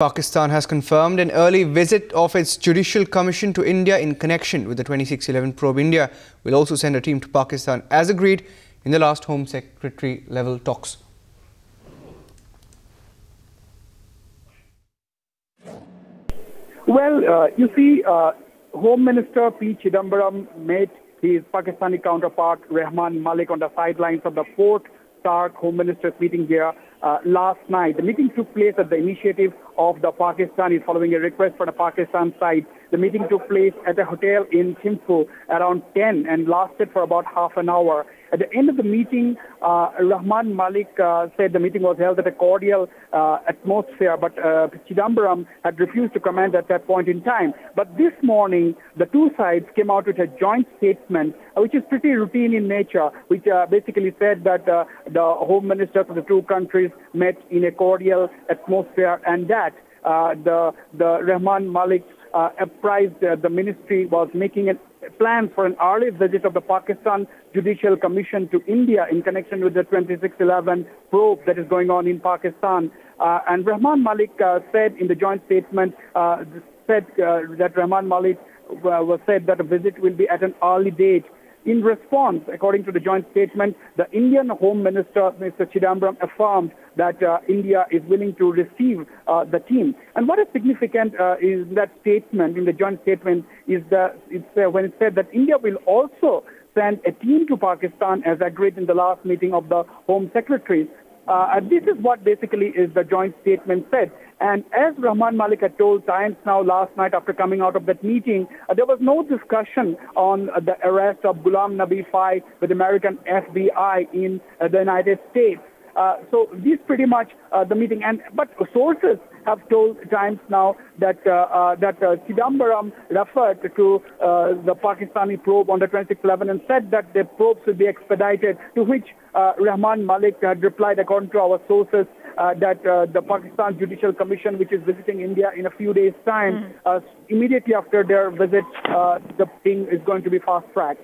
Pakistan has confirmed an early visit of its Judicial Commission to India in connection with the 2611 probe. India will also send a team to Pakistan as agreed in the last Home Secretary level talks. Well, uh, you see, uh, Home Minister P. Chidambaram met his Pakistani counterpart Rehman Malik on the sidelines of the fourth SAARC Home Ministers meeting here uh, last night. The meeting took place at the initiative of the Pakistanis following a request from the Pakistan side. The meeting took place at a hotel in Thimphu around 10 and lasted for about half an hour. At the end of the meeting, uh, Rehman Malik uh, said the meeting was held at a cordial uh, atmosphere, but uh, Chidambaram had refused to comment at that point in time. But this morning, the two sides came out with a joint statement, uh, which is pretty routine in nature, which uh, basically said that the home ministers of the two countries met in a cordial atmosphere and that the, the Rehman Malik apprised the ministry was making an plans for an early visit of the Pakistan Judicial Commission to India in connection with the 2611 probe that is going on in Pakistan. Uh, and Rehman Malik uh, said in the joint statement uh, said uh, that Rehman Malik uh, was said that a visit will be at an early date in response, according to the joint statement, the Indian Home Minister, Mr. Chidambaram, affirmed that uh, India is willing to receive uh, the team. And what is significant uh, is that statement, in the joint statement, is that it's, uh, when it said that India will also send a team to Pakistan as agreed in the last meeting of the Home Secretaries. Uh, this is what basically is the joint statement said. And as Rehman Malik had told Times Now last night after coming out of that meeting, uh, there was no discussion on uh, the arrest of Ghulam Nabi Fai with American FBI in uh, the United States. Uh, so this pretty much uh, the meeting. And but sources have told Times now that uh, uh, that uh, Chidambaram referred to uh, the Pakistani probe on the 2611 and said that the probe should be expedited. To which Rehman Malik had replied, according to our sources, uh, that uh, the Pakistan Judicial Commission, which is visiting India in a few days' time, mm. uh, immediately after their visit, the thing is going to be fast tracked.